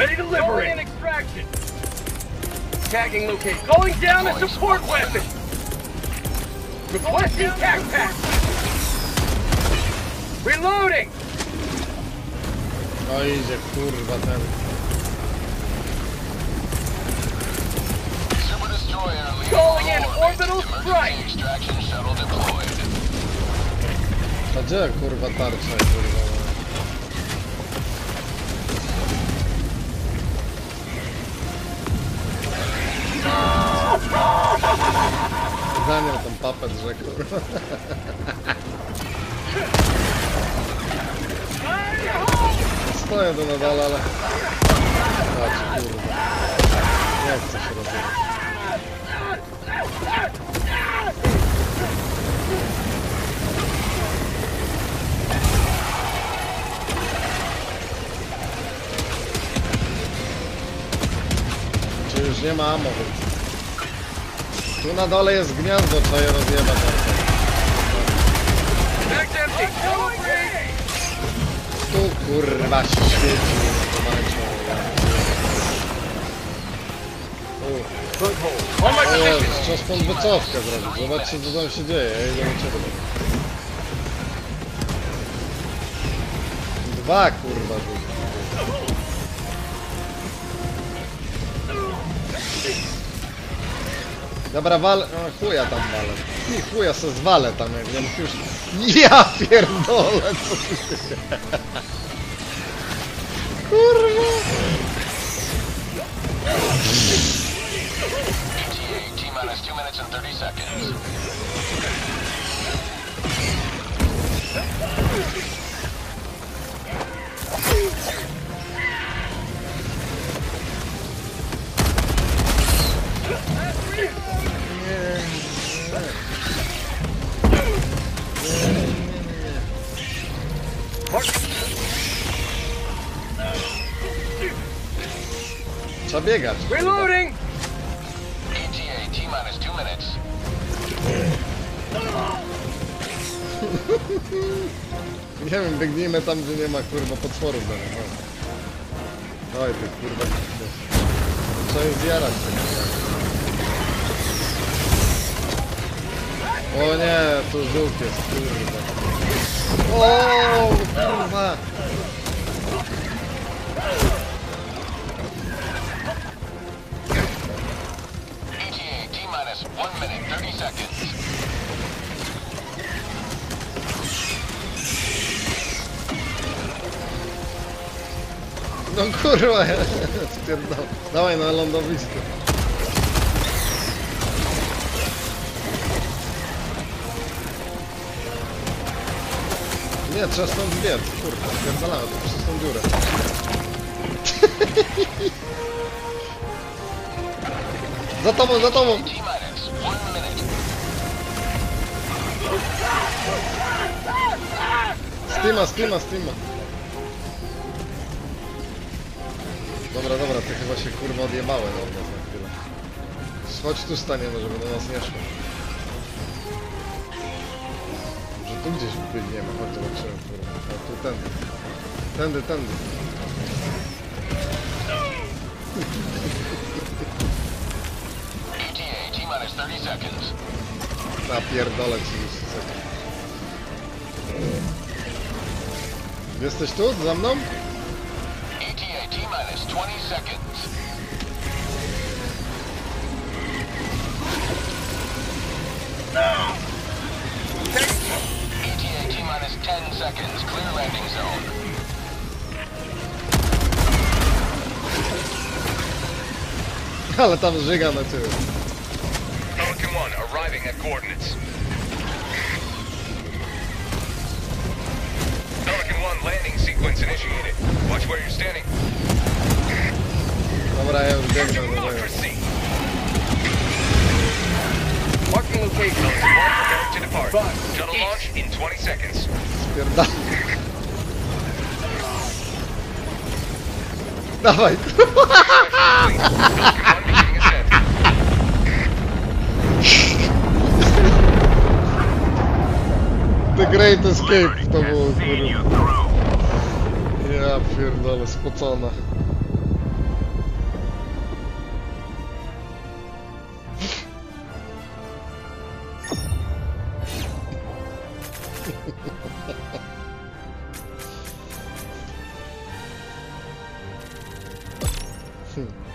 Ready to Calling liberate. in extraction. Tagging location. Calling down a support weapon. Requesting tac pack. Reloading. No idzie, kurwa, ten. Super Destroyer Calling in orbital strike. Extraction shuttle deployed. A gdzie, kurwa, tarcza, kurwa? Daniel ten papet, kurwa. Stoję tu nadal, ale... Patrz, kurwa. Nie chcę się rozwijać. Czy już nie ma ammo? Tu na dole jest gniazdo, trzeba je rozjebać. Tu kurwa świeci. On my O. Jezus, trzeba stąd wycofkę zrobić. Zobaczcie co tam się dzieje. Ja idę ciebie. Dwa kurwa rzucę. Dobra, wal... O, chuja tam walę. I chuja se zwalę tam, jak nie musisz... Ja pierdolę, co dzieje? Kurwa! Trzeba biegać. Reloading. ETA T minus 2 minutes. Nie wiem, biegnijmy tam, gdzie nie ma kurwa potworów do mnie. no. Oj, ty kurwa. Trzeba je zjarać tego. O nie, tu żółk jest, kurwa. O, kurwa. ETA T minus 1 minute 30 seconds. No kurwa, spierdol. Dawaj na lądowisko. Nie, trzeba stąd biec, kurwa, spierdalamy to przez tą dziurę. za tobą, za tobą! T minus 1 minute. Steama, steama, steama. Dobra, dobra, ty chyba się kurwa odjebały no, od nas na chwilę. Chodź tu staniemy, żeby do nas nie szło. Tu gdzieś biegniemy, chodź zobaczymy kurwa. O, tu tędy. Tędy, tędy. ETA T minus 30 seconds. Napierdolę ci już sekund. Jesteś tu? Za mną? ETA T minus 20 seconds. Seconds. Clear landing zone. Ale tam żyga na. Pelican 1 arriving at coordinates. Pelican 1 landing sequence initiated. Watch where you're standing. Dobra, ja już biegnę to depart. Shuttle launch in 20 seconds. Spierdam. Dawaj, Pelican 1 beginning ascent. The Great Escape to było, kurwa. Ja pierdolę, spocona. Okay.